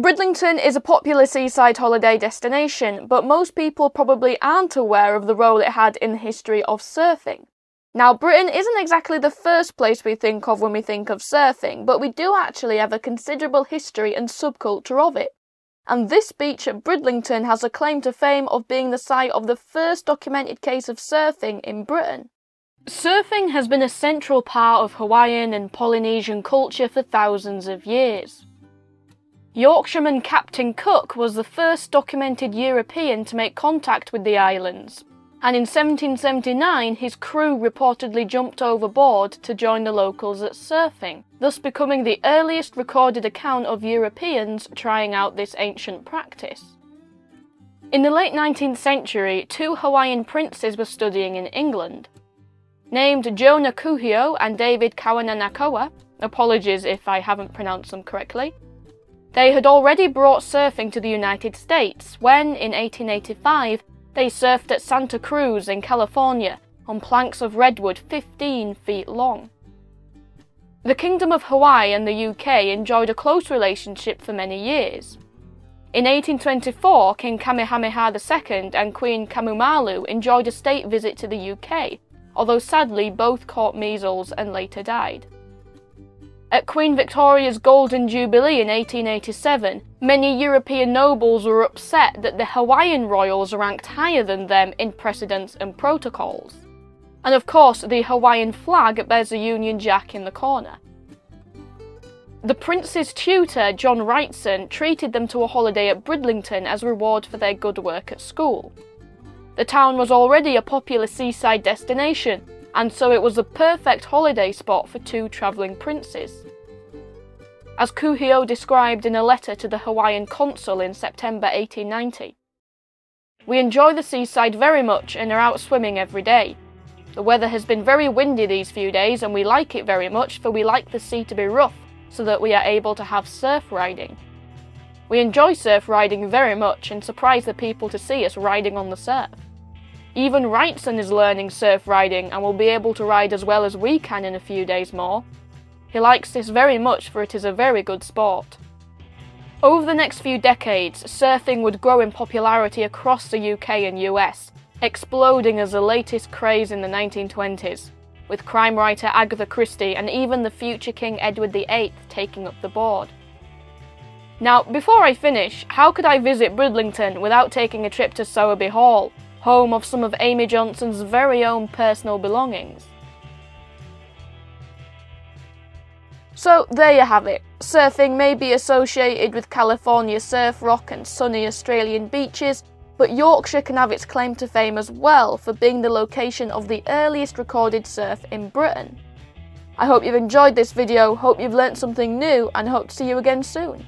Bridlington is a popular seaside holiday destination, but most people probably aren't aware of the role it had in the history of surfing. Now, Britain isn't exactly the first place we think of when we think of surfing, but we do actually have a considerable history and subculture of it. And this beach at Bridlington has a claim to fame of being the site of the first documented case of surfing in Britain. Surfing has been a central part of Hawaiian and Polynesian culture for thousands of years. Yorkshireman Captain Cook was the first documented European to make contact with the islands, and in 1779 his crew reportedly jumped overboard to join the locals at surfing, thus becoming the earliest recorded account of Europeans trying out this ancient practice. In the late 19th century, two Hawaiian princes were studying in England. Named Jonah Kuhio and David Kawananakoa, apologies if I haven't pronounced them correctly, they had already brought surfing to the United States when, in 1885, they surfed at Santa Cruz in California on planks of redwood 15 feet long. The Kingdom of Hawaii and the UK enjoyed a close relationship for many years. In 1824, King Kamehameha II and Queen Kamamalu enjoyed a state visit to the UK, although sadly both caught measles and later died. At Queen Victoria's Golden Jubilee in 1887, many European nobles were upset that the Hawaiian royals ranked higher than them in precedence and protocols. And of course, the Hawaiian flag bears a Union Jack in the corner. The prince's tutor, John Wrightson, treated them to a holiday at Bridlington as reward for their good work at school. The town was already a popular seaside destination, and so it was the perfect holiday spot for two travelling princes. As Kuhio described in a letter to the Hawaiian consul in September 1890, we enjoy the seaside very much and are out swimming every day. The weather has been very windy these few days and we like it very much for we like the sea to be rough so that we are able to have surf riding. We enjoy surf riding very much and surprise the people to see us riding on the surf. Even Wrightson is learning surf riding and will be able to ride as well as we can in a few days more. He likes this very much for it is a very good sport. Over the next few decades, surfing would grow in popularity across the UK and US, exploding as the latest craze in the 1920s, with crime writer Agatha Christie and even the future King Edward VIII taking up the board. Now, before I finish, how could I visit Bridlington without taking a trip to Sewerby Hall, home of some of Amy Johnson's very own personal belongings. So there you have it. Surfing may be associated with California surf rock and sunny Australian beaches, but Yorkshire can have its claim to fame as well for being the location of the earliest recorded surf in Britain. I hope you've enjoyed this video, hope you've learnt something new, and hope to see you again soon.